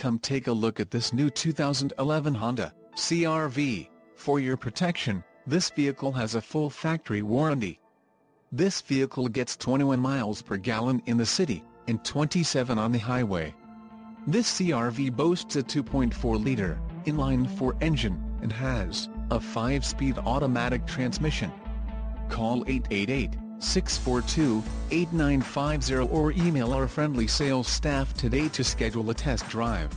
Come take a look at this new 2011 Honda CRV. For your protection, this vehicle has a full factory warranty. This vehicle gets 21 miles per gallon in the city, and 27 on the highway. This CRV boasts a 2.4-liter, inline-four engine, and has a 5-speed automatic transmission. Call 888-642-8950 or email our friendly sales staff today to schedule a test drive.